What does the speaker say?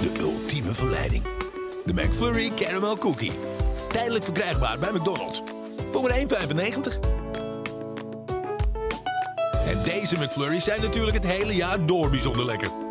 De ultieme verleiding. De McFlurry Caramel Cookie. Tijdelijk verkrijgbaar bij McDonald's. Voor maar 1,95. En deze McFlurries zijn natuurlijk het hele jaar door bijzonder lekker.